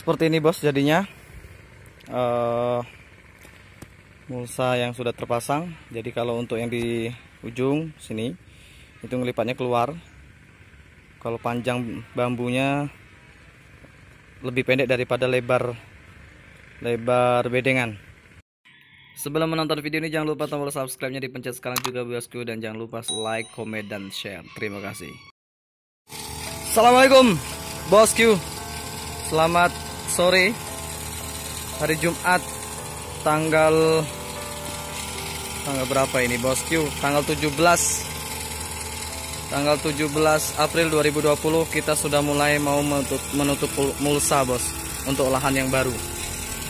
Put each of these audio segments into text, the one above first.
seperti ini bos jadinya uh, mulsa yang sudah terpasang jadi kalau untuk yang di ujung sini itu ngelipatnya keluar kalau panjang bambunya lebih pendek daripada lebar lebar bedengan Sebelum menonton video ini jangan lupa tombol subscribe-nya dipencet sekarang juga bosku dan jangan lupa like, comment, dan share. Terima kasih. Assalamualaikum bosku. Selamat sore hari Jumat tanggal tanggal berapa ini bosku tanggal 17 tanggal 17 April 2020 kita sudah mulai mau menutup, menutup mulsa bos untuk lahan yang baru.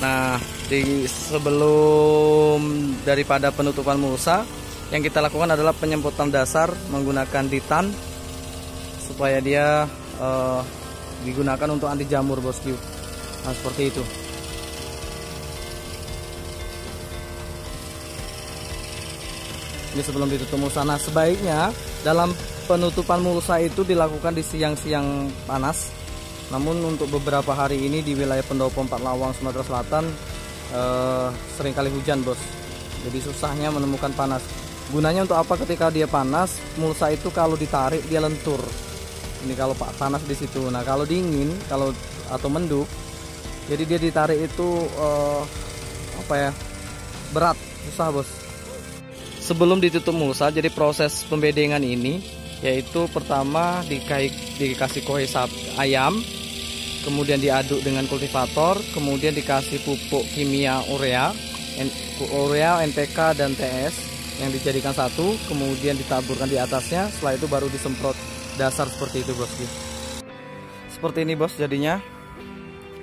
Nah di sebelum daripada penutupan mulsa yang kita lakukan adalah penyemprotan dasar menggunakan ditan supaya dia uh, digunakan untuk anti jamur bosku nah seperti itu. Ini sebelum ditutup mulsa nah sebaiknya dalam penutupan mulsa itu dilakukan di siang-siang panas. Namun untuk beberapa hari ini di wilayah pendopo Empat Lawang Sumatera Selatan eh, sering kali hujan bos. Jadi susahnya menemukan panas. Gunanya untuk apa ketika dia panas? Mulsa itu kalau ditarik dia lentur. Ini kalau pak panas di situ. Nah kalau dingin kalau atau menduk jadi dia ditarik itu uh, apa ya berat susah bos. Sebelum ditutup mulsa jadi proses pembedengan ini yaitu pertama dikasih kohe ayam kemudian diaduk dengan kultivator kemudian dikasih pupuk kimia urea urea NPK dan TS yang dijadikan satu kemudian ditaburkan di atasnya setelah itu baru disemprot. Dasar seperti itu bosku seperti ini bos jadinya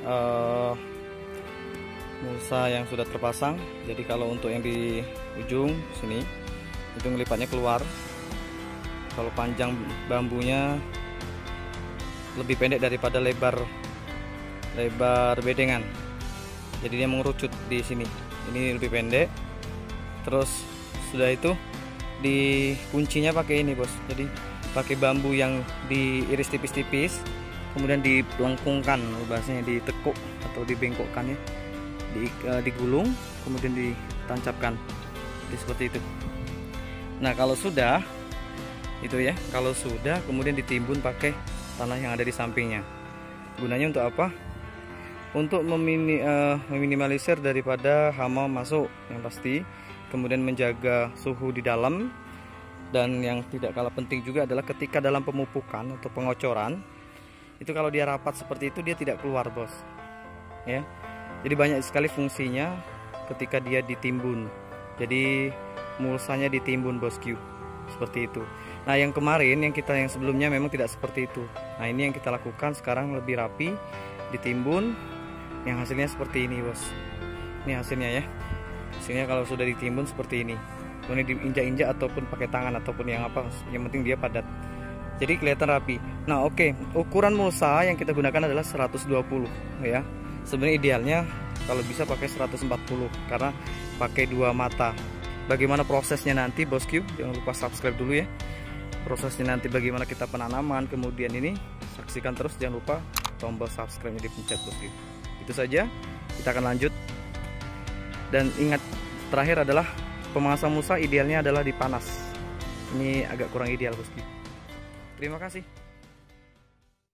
uh, mulsa yang sudah terpasang. Jadi kalau untuk yang di ujung sini itu ngelipatnya keluar. Kalau panjang bambunya lebih pendek daripada lebar lebar bedengan. Jadi dia mengerucut di sini. Ini lebih pendek. Terus sudah itu di kuncinya pakai ini bos. Jadi pakai bambu yang diiris tipis-tipis kemudian dipelengkungkan bahasanya ditekuk atau dibengkokkan ya. Di, uh, digulung kemudian ditancapkan. Jadi seperti itu. Nah kalau sudah itu ya. Kalau sudah kemudian ditimbun pakai tanah yang ada di sampingnya. Gunanya untuk apa? Untuk memini, uh, meminimalisir daripada hama masuk yang pasti. Kemudian menjaga suhu di dalam. Dan yang tidak kalah penting juga adalah ketika dalam pemupukan atau pengocoran itu kalau dia rapat seperti itu dia tidak keluar bos. Ya. Jadi banyak sekali fungsinya ketika dia ditimbun. Jadi mulsanya ditimbun bosku seperti itu. Nah yang kemarin yang kita yang sebelumnya memang tidak seperti itu. Nah ini yang kita lakukan sekarang lebih rapi ditimbun. Yang hasilnya seperti ini bos. Ini hasilnya ya. Hasilnya kalau sudah ditimbun seperti ini. Kemudian diinjak-injak ataupun pakai tangan ataupun yang apa yang penting dia padat jadi kelihatan rapi. Nah oke. Okay. ukuran mulsa yang kita gunakan adalah 120 ya. Sebenarnya idealnya kalau bisa pakai 140 karena pakai dua mata. Bagaimana prosesnya nanti bosku jangan lupa subscribe dulu ya. Prosesnya nanti bagaimana kita penanaman kemudian ini saksikan terus. Jangan lupa tombol subscribe nya dipencet bosku itu saja. Kita akan lanjut. Dan ingat terakhir adalah Pemangsa musa idealnya adalah dipanas. Ini agak kurang ideal bosku. Terima kasih.